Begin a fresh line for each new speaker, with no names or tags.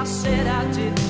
I said I did.